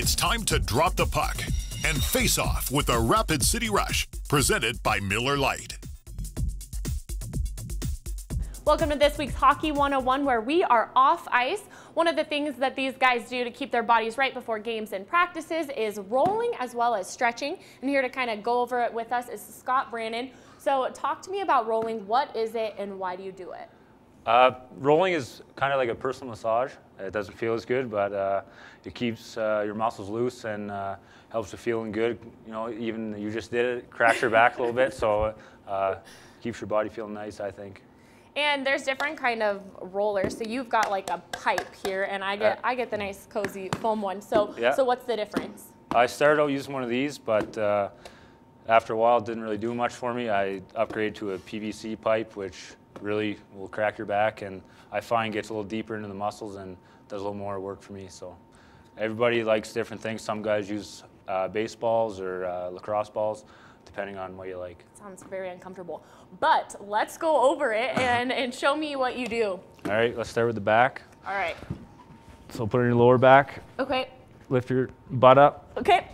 It's time to drop the puck and face off with the Rapid City Rush, presented by Miller Lite. Welcome to this week's Hockey 101, where we are off ice. One of the things that these guys do to keep their bodies right before games and practices is rolling as well as stretching. And here to kind of go over it with us is Scott Brannon. So, talk to me about rolling. What is it and why do you do it? Uh, rolling is kind of like a personal massage. It doesn't feel as good, but uh, it keeps uh, your muscles loose and uh, helps you feeling good. You know, even you just did it, cracked your back a little bit, so uh, keeps your body feeling nice. I think. And there's different kind of rollers. So you've got like a pipe here, and I get I get the nice cozy foam one. So Yeah. so what's the difference? I started out using one of these, but uh, after a while, it didn't really do much for me. I upgraded to a PVC pipe, which really will crack your back, and I find gets a little deeper into the muscles and does a little more work for me. So everybody likes different things. Some guys use uh, baseballs or uh, lacrosse balls, depending on what you like. Sounds very uncomfortable. But let's go over it and and show me what you do. All right, let's start with the back. All right. So put it in your lower back, Okay. lift your butt up, Okay.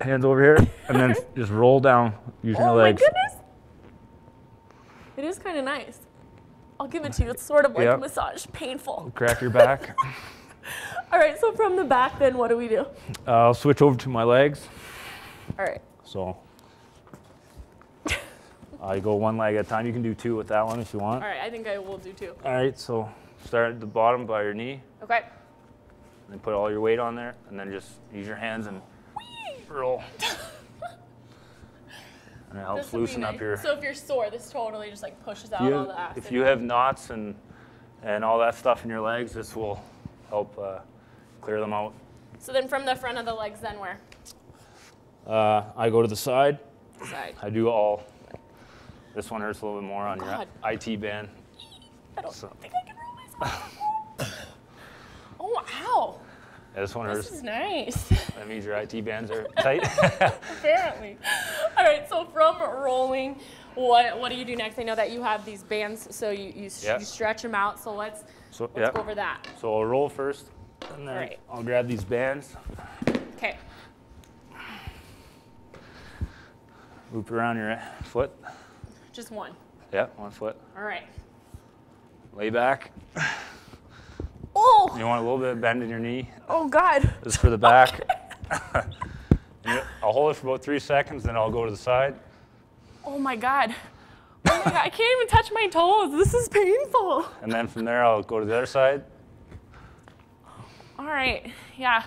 hands over here, and then just roll down using Oh your my legs. goodness. It is kind of nice. I'll give it to you. It's sort of like a massage, painful. Crack your back. All right. So from the back, then what do we do? Uh, I'll switch over to my legs. All right. So I go one leg at a time. You can do two with that one if you want. All right. I think I will do two. All right, so start at the bottom by your knee, Okay. then put all your weight on there, and then just use your hands and roll. And it helps This would be loosen up your. So if you're sore, this totally just like pushes out You- all the acid. if you have knots and and all that stuff in your legs, this will help uh, clear them out. So then from the front of the legs, then where? Uh, I go to the side. Side. I do all. This one hurts a little bit more on your IT band. I don't So- think I can roll myself. oh, ow. This one This hurts. is nice. That means your IT bands are tight. Apparently. All right, so from rolling, what what do you do next? I know that you have these bands, so you, you, Yeah. you stretch them out. So let's so let's yeah. go over that. So I'll roll first, and then Alright. I'll grab these bands, Okay. loop around your foot. Just one. Yeah, one foot. All right. Lay back. Oh, You want a little bit of bend in your knee. oh God. This is for the back. You- I'll hold it for about three seconds, then I'll go to the side. Oh my God. Oh my God. I can't even touch my toes. This is painful. And then from there, I'll go to the other side. All right. Yeah.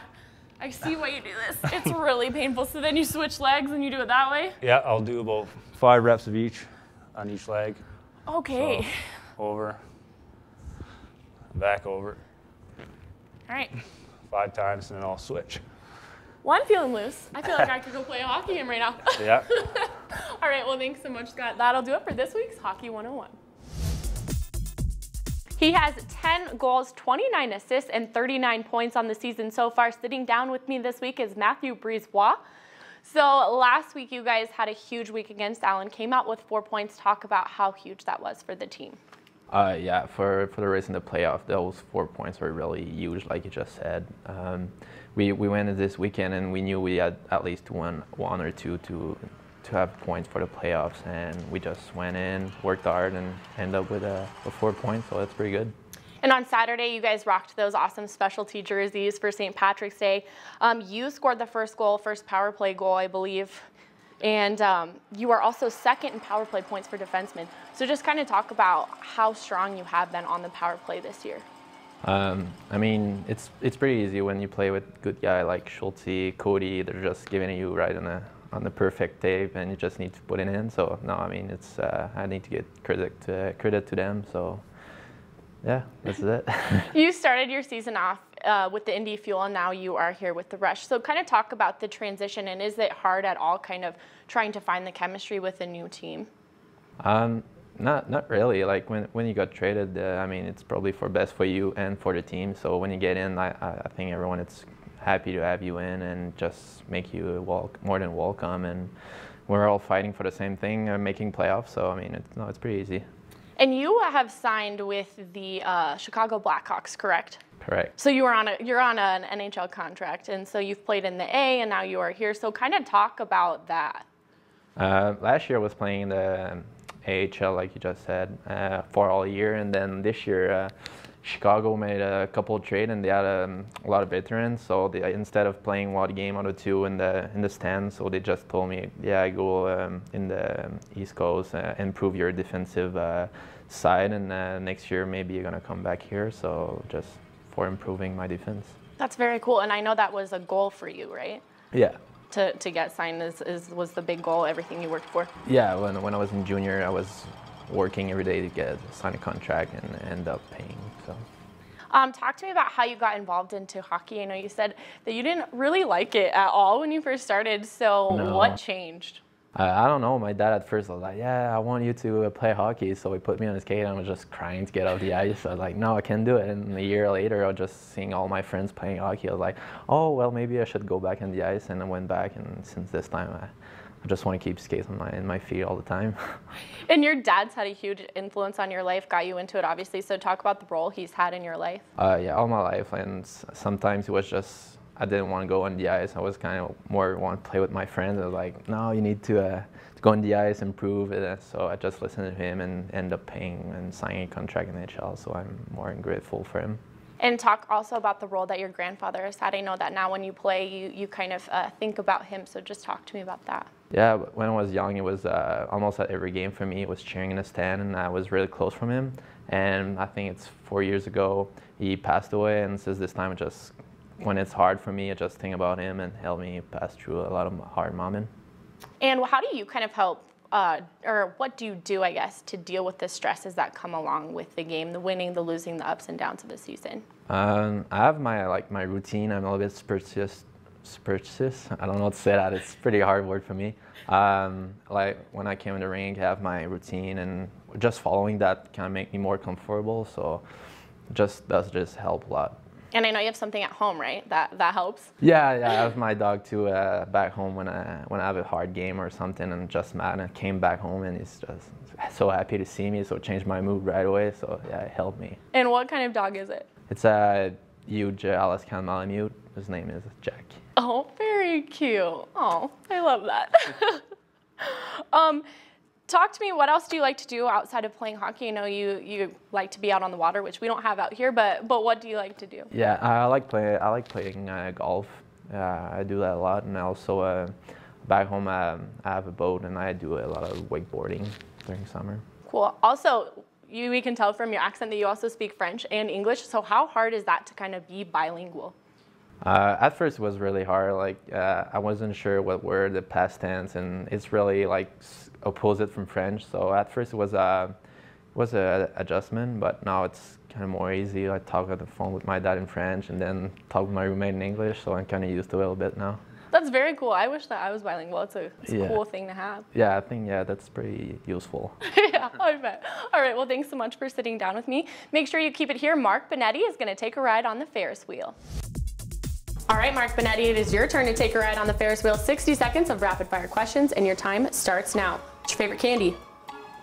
I see why you do this. It's really painful. So then you switch legs and you do it that way? Yeah, I'll do about five reps of each on each leg. Okay. Over, back over, All right. five times, and then I'll switch. Well, I'm feeling loose. I feel like I could go play a hockey game right now. Yeah. All right, well, thanks so much, Scott. That'll do it for this week's Hockey 101. He has 10 goals, 29 assists, and 39 points on the season so far. Sitting down with me this week is Mathieu Brisebois. So last week, you guys had a huge week against Allen, came out with four points. Talk about how huge that was for the team. Uh, yeah, for, for the race in the playoff, those four points were really huge, like you just said. Um, we, we went in this weekend and we knew we had at least one one or two to to have points for the playoffs, and we just went in, worked hard, and ended up with a, a four points. So that's pretty good. And on Saturday, you guys rocked those awesome specialty jerseys for St. Patrick's Day. Um, you scored the first goal, first power play goal, I believe. And um, you are also second in power play points for defensemen. So just kind of talk about how strong you have been on the power play this year. Um, I mean, it's it's pretty easy when you play with good guy like Schulte, Cody. They're just giving you right on the on the perfect tape, and you just need to put it in. So no, I mean, it's uh, I need to get credit to, credit to them. So yeah, that's it. You started your season off uh, with the Indy Fuel, and now you are here with the Rush. So kind of talk about the transition, and is it hard at all kind of trying to find the chemistry with a new team? Um, not not really. Like when when you got traded, uh, I mean, it's probably for best for you and for the team. So when you get in, I I I think everyone is happy to have you in and just make you walk more than welcome. And we're all fighting for the same thing, uh, making playoffs. So I mean, it's no, it's pretty easy. And you have signed with the uh, Chicago Blackhawks, correct? Correct. So you were on a you're on an NHL contract, and so you've played in the A, and now you are here. So kind of talk about that. Uh, last year I was playing the AHL, like you just said, uh, for all year, and then this year uh, Chicago made a couple trade and they had um, a lot of veterans. So they, instead of playing one game out of two in the in the stands, so they just told me, yeah, I go um, in the East Coast, uh, improve your defensive uh, side, and uh, next year maybe you're gonna come back here. So just for improving my defense. That's very cool, and I know that was a goal for you, right? Yeah. To, to get signed is, is was the big goal, everything you worked for. Yeah, when, when I was in junior, I was working every day to get sign a contract and end up paying. So. Um, talk to me about how you got involved into hockey. I know you said that you didn't really like it at all when you first started. So No. what changed? I, I don't know. My dad at first was like, "Yeah, I want you to uh, play hockey." So he put me on his skate, and I was just crying to get off the ice. I was like, "No, I can't do it." And a year later, I was just seeing all my friends playing hockey. I was like, "Oh, well, maybe I should go back on the ice." And I went back, and since this time, I, I just want to keep skating on my in my feet all the time. And your dad's had a huge influence on your life, got you into it, obviously. So talk about the role he's had in your life. Uh, yeah, all my life, and sometimes it was just I didn't want to go on the ice. I was kind of more want to play with my friends. I was like, no, you need to, uh, to go on the ice, improve it. Uh, So I just listened to him and end up paying and signing a contract in the NHL. So I'm more grateful for him. And talk also about the role that your grandfather has had. I know that now when you play, you, you kind of uh, think about him. So just talk to me about that. Yeah, when I was young, it was uh, almost at every game for me. It was cheering in the stand, and I was really close from him. And I think it's four years ago he passed away, and since this time, it just when it's hard for me, I just think about him and help me pass through a lot of hard moment. And how do you kind of help, uh, or what do you do, I guess, to deal with the stresses that come along with the game, the winning, the losing, the ups and downs of the season? Um, I have my like my routine. I'm a little bit superstitious. Superstitious. I don't know how to say that. It's a pretty hard word for me. Um, like when I came in the ring, I have my routine, and just following that kind of make me more comfortable. So, just does just help a lot. And I know you have something at home, right? That that helps. Yeah, yeah. I have my dog too uh, back home when I when I have a hard game or something, and just mad. And came back home, and he's just so happy to see me. So it changed my mood right away. So yeah, it helped me. And what kind of dog is it? It's a huge uh, Alaskan Malamute. His name is Jack. Oh, very cute. Oh, I love that. um, talk to me. What else do you like to do outside of playing hockey? I know you you like to be out on the water, which we don't have out here. But but what do you like to do? Yeah, I like playing. I like playing uh, golf. Uh, I do that a lot, and also uh, back home um, I have a boat, and I do a lot of wakeboarding during summer. Cool. Also, you we can tell from your accent that you also speak French and English. So how hard is that to kind of be bilingual? Uh, at first, it was really hard. Like uh, I wasn't sure what were the past tense, and it's really like opposite from French. So at first, it was a it was a adjustment, but now it's kind of more easy. I talk on the phone with my dad in French, and then talk with my roommate in English. So I'm kind of used to it a little bit now. That's very cool. I wish that I was bilingual. It's a, it's a Yeah. cool thing to have. Yeah, I think yeah, that's pretty useful. yeah, I bet. All right, well, thanks so much for sitting down with me. Make sure you keep it here. Mark Benetti is going to take a ride on the Ferris wheel. All right, Mark Benetti, it is your turn to take a ride on the Ferris wheel. 60 seconds of rapid fire questions, and your time starts now. What's your favorite candy?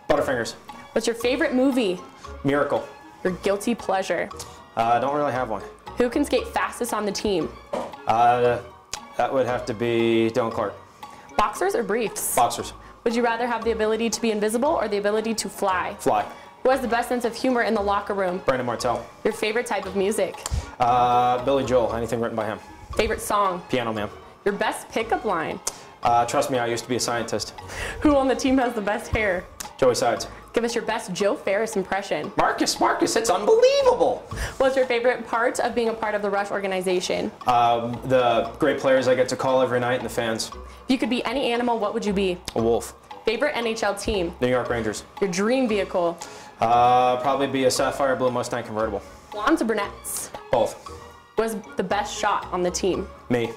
Butterfingers. What's your favorite movie? Miracle. Your guilty pleasure? Uh, I don't really have one. Who can skate fastest on the team? Uh, that would have to be Dylan Clark. Boxers or briefs? Boxers. Would you rather have the ability to be invisible or the ability to fly? Fly. Who has the best sense of humor in the locker room? Brandon Martell. Your favorite type of music? Uh, Billy Joel. Anything written by him. Favorite song? Piano Man. Your best pickup line? Uh, trust me, I used to be a scientist. Who on the team has the best hair? Joey Sides. Give us your best Joe Ferris impression. Marcus, Marcus, it's unbelievable. What's your favorite part of being a part of the Rush organization? Um, the great players I get to call every night and the fans. If you could be any animal, what would you be? A wolf. Favorite NHL team? New York Rangers. Your dream vehicle? Uh, probably be a Sapphire Blue Mustang convertible. Blondes or brunettes? Both. Who has the best shot on the team? Me.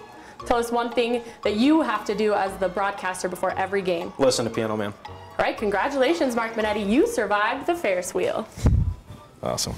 Tell us one thing that you have to do as the broadcaster before every game. Listen to Piano Man. All right, congratulations, Mark Minetti. You survived the Ferris wheel. Awesome.